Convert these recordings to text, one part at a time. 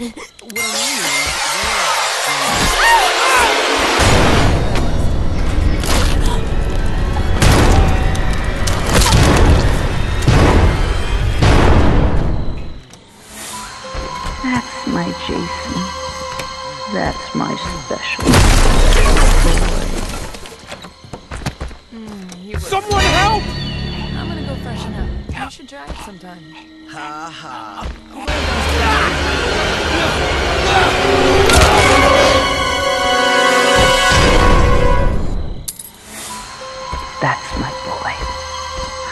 do it. What I That's my Jason. That's my special hmm, boy. Someone help! I'm gonna go freshen up. You should try it sometime. mean? Ha ha. My boy.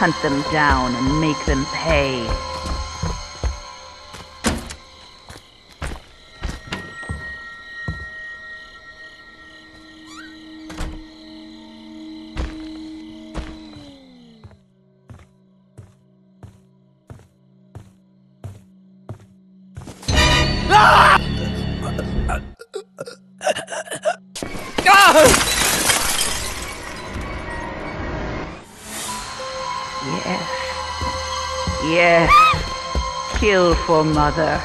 Hunt them down and make them pay. Ah! Yes. Yes. Kill for mother.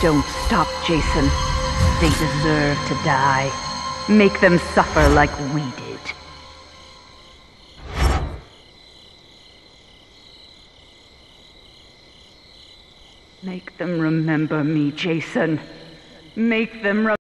Don't stop, Jason. They deserve to die. Make them suffer like we did. Make them remember me, Jason. Make them